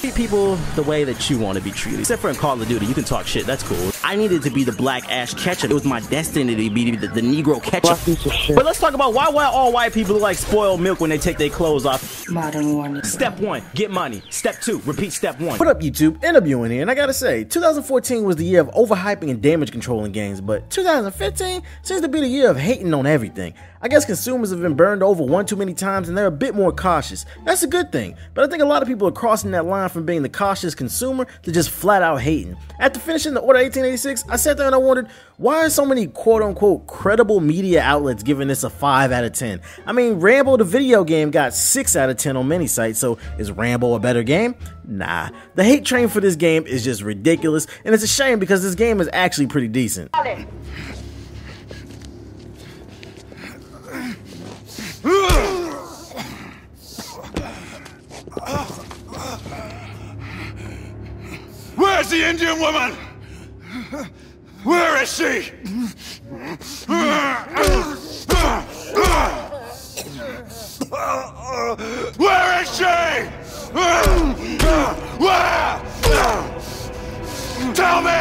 Treat people the way that you want to be treated. Except for in Call of Duty, you can talk shit. That's cool. I needed to be the black Ash Ketchum. It was my destiny to be the, the Negro Ketchum. But let's talk about why why all white people like spoiled milk when they take their clothes off. Modern warning. Step one, get money. Step two, repeat step one. What up, YouTube? Interviewing here, and I gotta say, 2014 was the year of overhyping and damage control in games, but 2015 seems to be the year of hating on everything. I guess consumers have been burned over one too many times and they're a bit more cautious. That's a good thing, but I think a lot of people are crossing that line from being the cautious consumer to just flat out hating. After finishing the Order 1886, I sat there and I wondered, why are so many quote unquote credible media outlets giving this a 5 out of 10? I mean, Rambo the video game got 6 out of 10 on many sites, so is Rambo a better game? Nah. The hate train for this game is just ridiculous, and it's a shame because this game is actually pretty decent. Where's the Indian woman? Where is she? Where is she? Where? Tell me!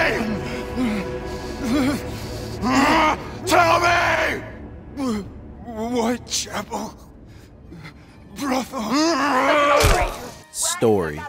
Tell me! Whitechapel. Brothel. Story.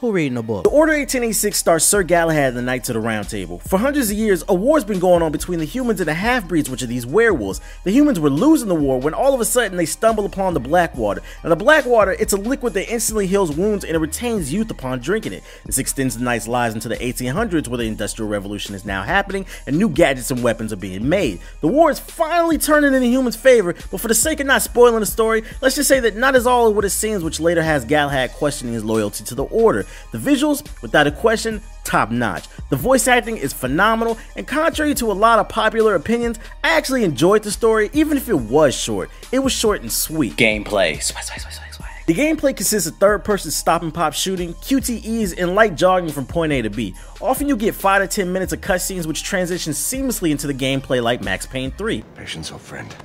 Who reading the book? The Order 1886 stars Sir Galahad and the Knights of the Round Table. For hundreds of years, a war's been going on between the humans and the half-breeds, which are these werewolves. The humans were losing the war when all of a sudden they stumble upon the Blackwater. Now the Blackwater, it's a liquid that instantly heals wounds and it retains youth upon drinking it. This extends the Knights' lives into the 1800s where the Industrial Revolution is now happening and new gadgets and weapons are being made. The war is finally turning in the humans' favor, but for the sake of not spoiling the story, let's just say that not as all of what it seems, which later has Galahad questioning his loyalty to the Order. The visuals, without a question, top notch. The voice acting is phenomenal, and contrary to a lot of popular opinions, I actually enjoyed the story, even if it was short. It was short and sweet. Gameplay. Swag, swag, swag, swag, swag. The gameplay consists of third person stop and pop shooting, QTEs, and light jogging from point A to B. Often you get 5 to 10 minutes of cutscenes which transition seamlessly into the gameplay like Max Payne 3. Patience, old friend.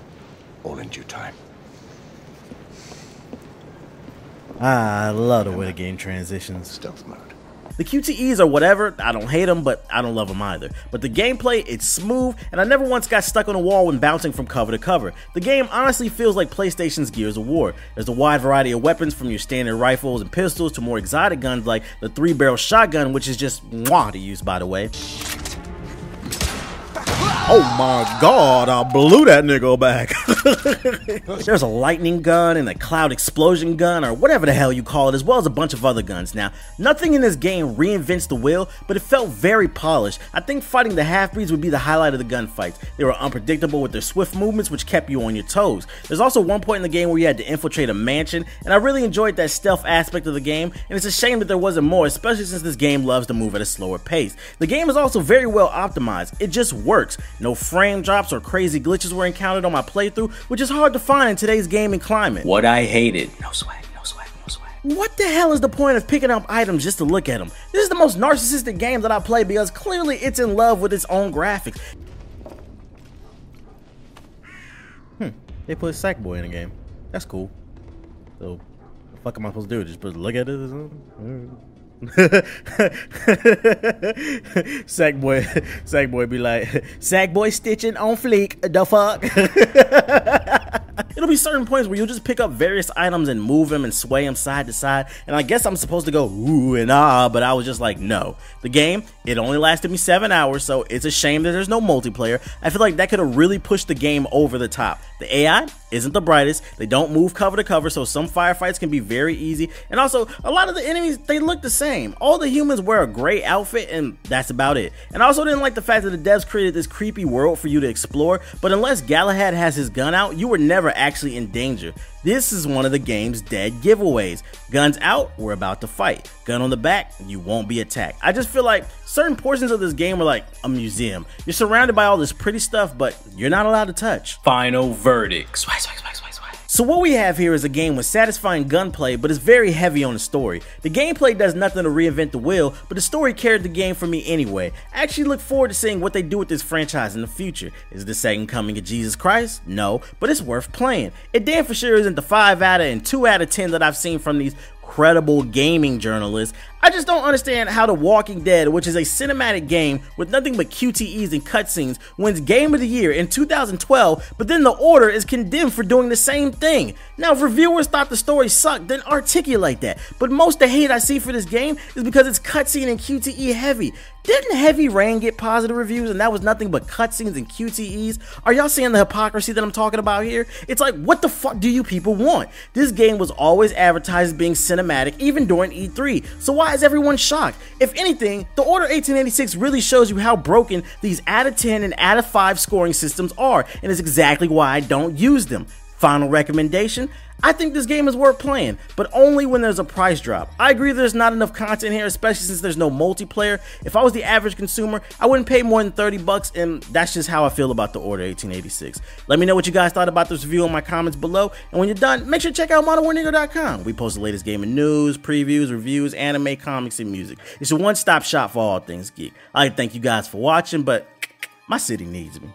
All in due time. Ah, I love the way the game transitions. Stealth mode. The QTEs are whatever, I don't hate them, but I don't love them either. But the gameplay, it's smooth, and I never once got stuck on a wall when bouncing from cover to cover. The game honestly feels like PlayStation's Gears of War. There's a wide variety of weapons from your standard rifles and pistols to more exotic guns like the three barrel shotgun, which is just mwah to use by the way. Oh my god, I blew that nigga back. There's a lightning gun and a cloud explosion gun, or whatever the hell you call it, as well as a bunch of other guns. Now, nothing in this game reinvents the wheel, but it felt very polished. I think fighting the half-breeds would be the highlight of the gunfights. They were unpredictable with their swift movements, which kept you on your toes. There's also one point in the game where you had to infiltrate a mansion, and I really enjoyed that stealth aspect of the game, and it's a shame that there wasn't more, especially since this game loves to move at a slower pace. The game is also very well optimized. It just works. No frame drops or crazy glitches were encountered on my playthrough, which is hard to find in today's gaming climate. What I hated. No swag, no swag, no swag. What the hell is the point of picking up items just to look at them? This is the most narcissistic game that I play because clearly it's in love with its own graphics. Hmm, they put Sackboy in the game. That's cool. So, what the fuck am I supposed to do? Just put look at it or something? Sackboy, Sackboy be like, Sackboy stitching on fleek, the fuck? It'll be certain points where you'll just pick up various items and move them and sway them side to side, and I guess I'm supposed to go ooh and ah, but I was just like, no. The game, it only lasted me seven hours, so it's a shame that there's no multiplayer. I feel like that could have really pushed the game over the top. The AI isn't the brightest, they don't move cover to cover, so some firefights can be very easy, and also, a lot of the enemies, they look the same. All the humans wear a gray outfit, and that's about it. And I also didn't like the fact that the devs created this creepy world for you to explore, but unless Galahad has his gun out, you were never actually in danger. This is one of the game's dead giveaways. Guns out, we're about to fight. Gun on the back, you won't be attacked. I just feel like certain portions of this game are like a museum. You're surrounded by all this pretty stuff, but you're not allowed to touch. Final verdict. Swag, swag, swag. So what we have here is a game with satisfying gunplay, but it's very heavy on the story. The gameplay does nothing to reinvent the wheel, but the story carried the game for me anyway. I actually look forward to seeing what they do with this franchise in the future. Is it the second coming of Jesus Christ? No, but it's worth playing. It damn for sure isn't the 5 out of and 2 out of 10 that I've seen from these credible gaming journalist. I just don't understand how The Walking Dead, which is a cinematic game with nothing but QTEs and cutscenes, wins Game of the Year in 2012, but then The Order is condemned for doing the same thing. Now, if reviewers thought the story sucked, then articulate that. But most of the hate I see for this game is because it's cutscene and QTE heavy. Didn't Heavy Rain get positive reviews and that was nothing but cutscenes and QTEs? Are y'all seeing the hypocrisy that I'm talking about here? It's like, what the fuck do you people want? This game was always advertised as being cinematic, even during E3. So why is everyone shocked? If anything, the Order 1886 really shows you how broken these out of 10 and out of 5 scoring systems are, and is exactly why I don't use them. Final recommendation I think this game is worth playing, but only when there's a price drop. I agree there's not enough content here, especially since there's no multiplayer. If I was the average consumer, I wouldn't pay more than 30 bucks, and that's just how I feel about the Order 1886. Let me know what you guys thought about this review in my comments below, and when you're done, make sure to check out ModernWarNegro.com. We post the latest gaming news, previews, reviews, anime, comics, and music. It's a one-stop shop for all things geek. I thank you guys for watching, but my city needs me.